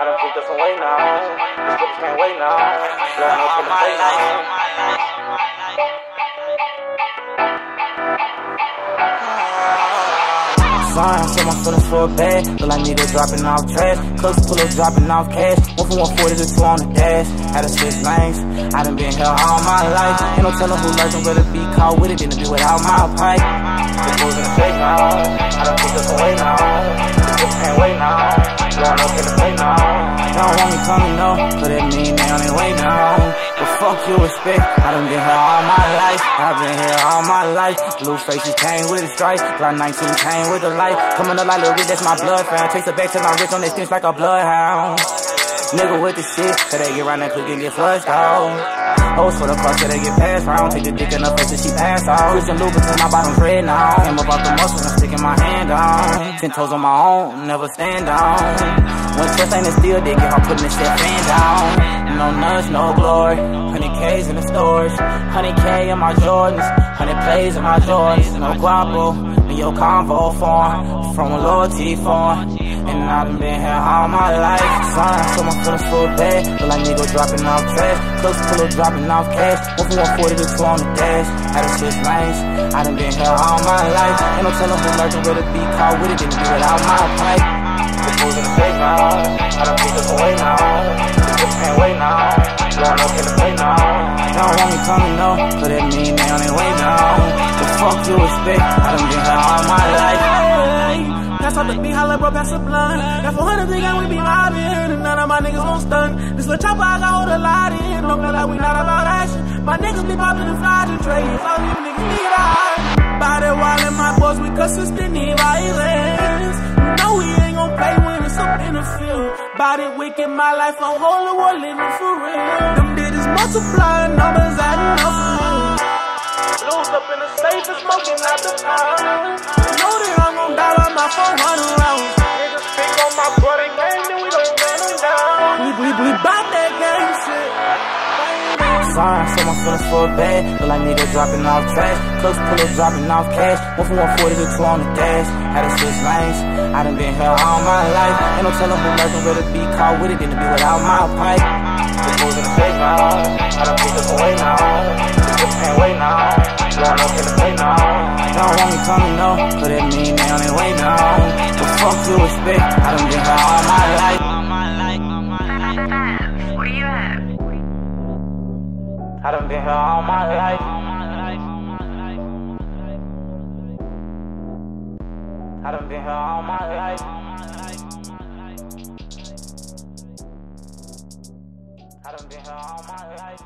I done up some weight now. The strippers can't wait now. Blowing up in now. Sign, so my feelings for a bag. Look like nigga dropping off trash. Cooks pull up, dropping off cash. One from 140 to two on the dash. Had a switch lanes. I done been here all my life. Ain't no telling who lurking, rather be caught with it than to be without my pipe. The blues in the shade now. I done picked up weight now. Can't wait now. Blowing up in the face now. They don't want me coming, no. But that mean they on their way now. Fuck you respect. I done been here all my life. I've been here all my life. Blue faces came with a stripe. Glock 19 came with a light. Coming Lil Reed, that's my blood fan. Takes it back to my wrist on that stench like a bloodhound. Nigga with the shit, so they get round that click and get flushed out. Hoes for the fuck till they get passed round. Take the dick in her face till she pass out. Christian Louboutin, my bottom's red now. Came up off the muscles and sticking my hand down. Ten toes on my own, never stand down. When chest ain't a steel, they her putting this shit fan down. No nuts, no glory. 100 K's in the storage. 100 K in my Jordans. 100 plays in my Jordans. No guapo in your convo form. From a loyalty form. And I done been here all my life. Sign, so my feelings full bad. Look like nigga dropping off trash. Close pull up, dropping off cash. One from 140 to two on the dash. Had a switch lanes. I done been here all my life. Ain't no telling who lurking, rather be caught with it than to be without my pipe. The blues in the safe now. I done picked up weight now. The strippers can't wait now. Blowing up in the plate now. They don't want me coming, no. But that mean they on their way now. The fuck you expect? I done been here all my life. Pass out the beat, holla, bro, pass a blunt. Got 400 big and we be mobbing, and none of my niggas won't stun. This little chopper, I got hold a lot in. Don't feel like we not about action. My niggas be popping and flying trades. All these niggas a heart. Body wall and my boys, we consistent in violence. You know we ain't gon' play when it's up in the field. Body wicked, my life a whole war living for real. Them digits multiplying, numbers for real. Blues up in the safe smoking out the pound. My 400 rounds. Niggas speak on my brother gang, then we gon' run them down. We, we, we bout that gang shit. Sign, so my feelings full bad. Look like nigga dropping off trash. Close pull up, dropping off cash. One from 140 to two on the dash. Had a switch lanes. I done been here all my life. Ain't no telling who lurking, rather be caught with it than to be without my pipe. The blues in the now. I done picked up weight now. Fuck you expect? I done been here all my life. All my life, all my life. Where you at? I done been here all my life. I done been here all my life. All my life, all my life. I done been here all my life.